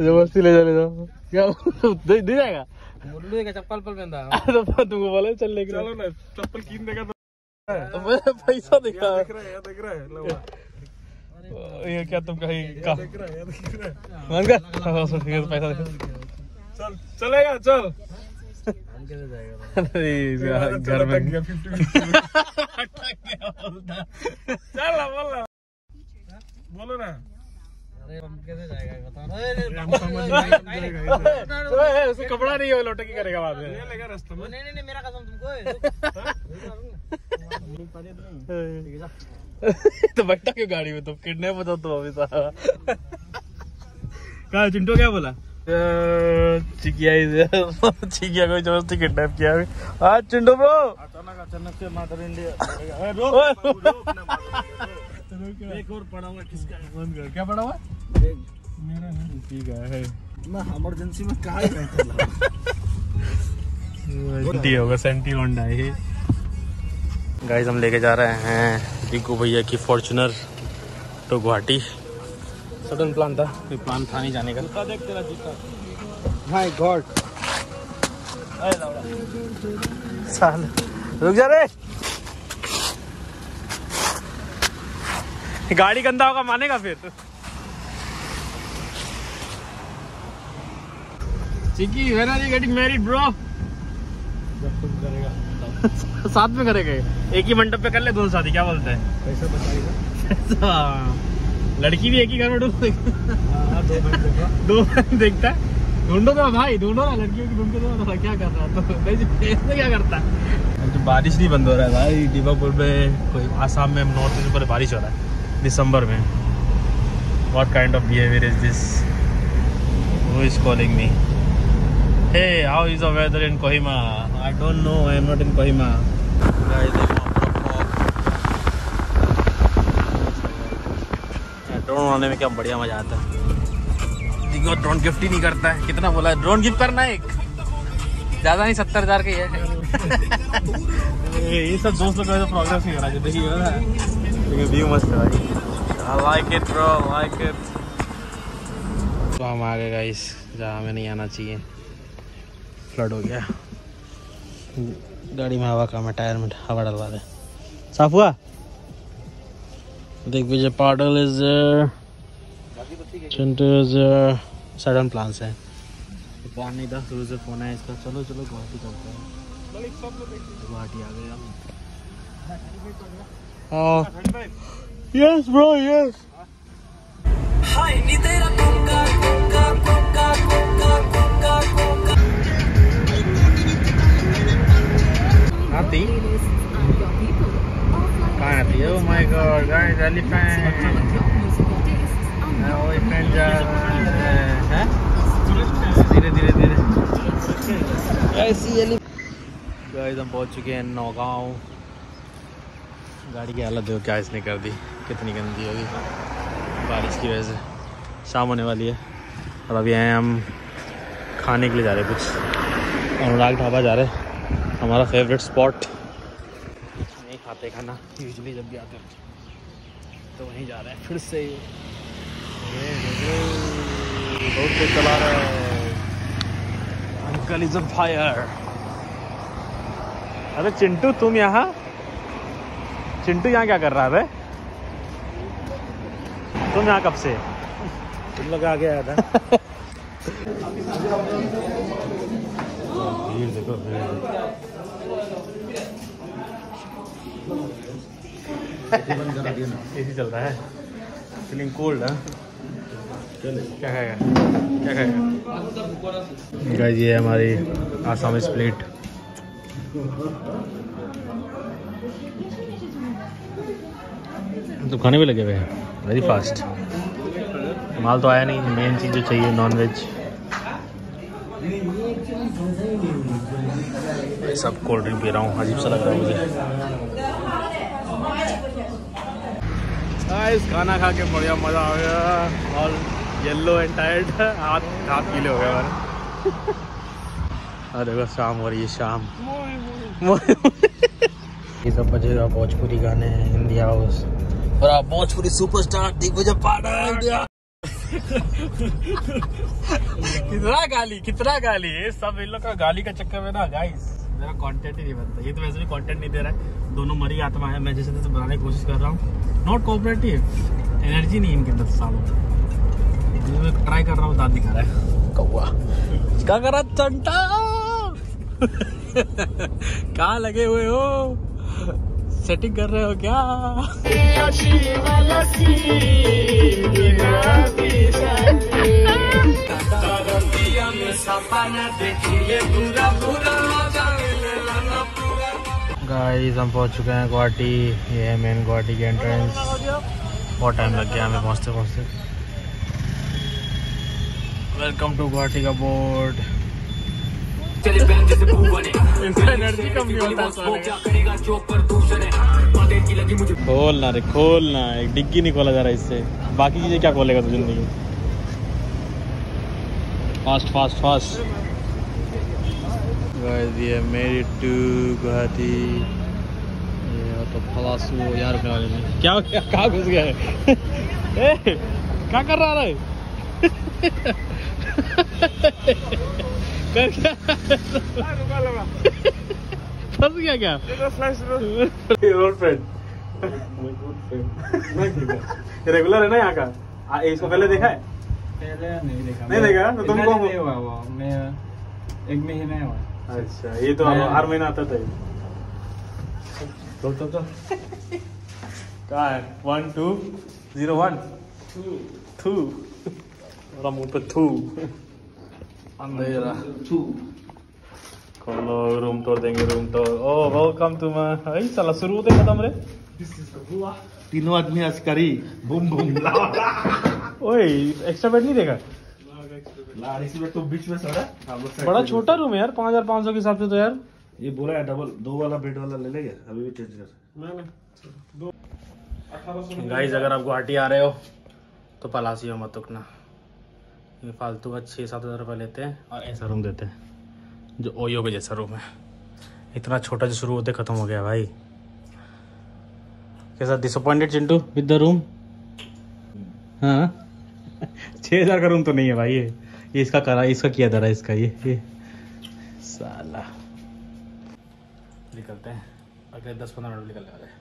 ज़बरदस्ती ले जा ले जाओ क्या? दे, दे जाएगा? चप्पल पर पहनता तो तुमको बोला चल लेके चलो ना चप्पल कीन देगा तो। तो मैंने पैसा दिखा। देख रहा है ये देख रहा है लो, ये क्या तुम कहीं का देख रहा है देख रहा है। मान का हाँ, ठीक है, पैसा दिखा। चल चलेगा चल। जाएगा घर में। टक गया 50 चल बोलो ना। अरे कैसे जाएगा बताओ अरे हम समझ नहीं जाएगा ओए, उसको कपड़ा नहीं है लोटे की करेगा बाद में ले में नहीं नहीं नहीं मेरा कसम तुमको तो बैठा क्यों गाड़ी में तुम किडनैप बताओ तुम अभी सारा कहा चिंटू क्या बोला चिकिया चिकिया को ज़बरदस्ती किडनैप किया अभी आज चिंटू ब्रो अचानक अचानक से मदर इंडिया एक और पड़ा हुआ किसका बंद कर। क्या पड़ा हुआ? मेरा ठीक है इमरजेंसी में कहा ही सेंटी होगा सेंटी होंडा है गाइस हम लेके जा रहे हैं रिकू भैया की फॉर्चुनर तो गुवाहाटी सडन प्लान था कोई प्लान था नहीं जाने का। देख तेरा जूता। माय गॉड साल। रुक जा रे। गाड़ी गंदा होगा मानेगा फिर? Chikki when are you getting married bro करेगा साथ में करेंगे। एक ही मंडप पे कर ले दोनों शादी क्या बोलते हैं? पैसा बचाएगा लड़की भी एक ही घर में ढूंढ हाँ दो देखो दो देखता है। ढूंढो तो भाई ढूंढो ना लड़कियों की ढूंढ के दो ना क्या कर रहा है तो? नहीं क्या करता है? तो बारिश नहीं बंद हो रहा है भाई दीपापुर में कोई आसाम में नॉर्थ ईस्ट पर बारिश हो रहा है। दिसंबर में। What kind of behaviour is this who is calling me hey how is weather in Kohima I don't know I am not in Kohima guys drone उड़ाने में क्या बढ़िया मज़ा आता है। देखो ड्रोन गिफ्ट ही नहीं करता है। कितना बोला ड्रोन गिफ्ट करना है एक। ज़्यादा नहीं, सत्तर हज़ार का ही है। ये सब दोस्त का प्रोग्रेस नहीं करा देखिए लेकिन व्यू मस्त है भाई। I like it bro like it तो हम आ गए गाइस जहाँ हमें नहीं आना चाहिए। फ्लड हो गया। गाड़ी में हवा कम है टायर में हवा डलवा दे। साफ़ हुआ? देख Vijay Patil is Chintu is sudden plans है। प्लान नहीं था शुरू से फ़ोन है इसका। चलो चलो गुवाहाटी चलते हैं। गुवाहाटी आ गए हम। यस ब्रो यस हाथी कहाँ हाथी oh my god guys elephant elephant जा रहा है धीरे धीरे धीरे ऐसी गाइस हम पहुंच चुके हैं नौगांव गाड़ी की हालत देखो क्या इसने कर दी, कितनी गंदी होगी। बारिश की वजह से शाम होने वाली है। और अभी आए हम खाने के लिए जा रहे हैं कुछ। अनुराग ढाबा जा रहे हैं, हमारा फेवरेट स्पॉट नहीं खाते खाना यूजली जब भी आते हैं तो वहीं जा रहे हैं, फिर से पे चला रहे अंकल इज़ अ फायर अरे चिंटू, तुम यहाँ? चिंटू यहाँ क्या कर रहा है? तुम यहाँ कब से? तुम लोग आगे आया था। भीड़ देखो भीड़ एसी चल रहा है। फीलिंग कोल्ड है। क्या खाएगा क्या खाएगा ये है हमारी आसामी प्लेट तो खाने भी लगे हुए हैं। वेरी फास्ट माल तो आया नहीं। मेन चीज़ जो चाहिए नॉन वेज सब कोल्ड ड्रिंक पी रहा हूँ। अजीब सा लग रहा है मुझे। गाइस खाना खा के बढ़िया मज़ा आ गया। और येलो एंड टायर्ड हाथ हाथ गीले हो गए हमारे। अरे देखो शाम हो रही है शाम। ये सब बजेगा भोजपुरी गाने हिंदी हाउस और आप भोजपुरी सुपरस्टार दिग्विजय पाठक कितना गाली कितना गाली। ये सब इन लोग का गाली का चक्कर में ना गाइस मेरा कंटेंट ही नहीं बनता। ये तो वैसे भी कंटेंट नहीं दे रहा है। दोनों मरी आत्मा है। मैं जैसे तैसे बनाने की कोशिश कर रहा हूँ। नॉट कोऑपरेटिव एनर्जी नहीं इनके अंदर सालों मैं ट्राई कर रहा हूँ, दांत दिखा रहा है। कौआ क्या कर रहा चंटा। कहाँ लगे हुए हो? सेटिंग कर रहे हो क्या? गाइस हम पहुँच चुके हैं गुवाहाटी। ये है मेन गुवाहाटी की एंट्रेंस बहुत टाइम लग गया हमें पहुँचते पहुँचते वेलकम टू गुवाहाटी का बोर्ड एनर्जी कम नहीं होता खोल ना रे खोल ना। एक डिग्गी नहीं खोला जा रहा इससे। बाकी चीज़ें क्या खोलेगा तू ज़िंदगी फास्ट फास्ट फास्ट गाइस ये मेरी टू गुवाहाटी ये तो फलासू यार वाले में क्या क्या कहाँ घुस गया है? ए, क्या कर रहा है? कर क्या फंस गया क्या? रोड फ्रेंड रेगुलर है ना यहाँ का? इसको पहले देखा है? पहले नहीं देखा। नहीं देखा? तो तुमको- इतना नहीं हुआ वो। मैं एक महीने हुआ। अच्छा ये तो। हर महीना आता था ये। चल चल चल कहाँ है वन टू ज़ीरो वन थू मेरा मुँह पे थू अंधेरा खोलो रूम तोड़ देंगे रूम तोड़ ओ वेलकम टू माय आई साला शुरू होते खत्म रे तीनों आदमी आज करी बूम बूम ओए एक्स्ट्रा बेड नहीं देगा तो बीच में सड़ा साइड बड़ा छोटा रूम है यार पाँच हज़ार पाँच सौ के हिसाब से तो यार। ये बोला है डबल दो वाला बेड वाला ले लेंगे अभी भी चेंज कर। गाइस अगर आप गुवाहाटी आ रहे हो तो पलासी मत रुकना ये फालतू का छः सात हज़ार रुपये लेते हैं और ऐसा रूम देते हैं। जो ओयो के जैसा रूम है। इतना छोटा जो शुरू होते ख़त्म हो गया भाई। कैसा disappointed Chintu with the room हाँ। छः हज़ार का रूम तो नहीं है भाई ये। ये इसका करा, इसका किया दरा इसका ये ये। साला। निकलते हैं। अगले दस पंद्रह मिनट निकलने वाले हैं।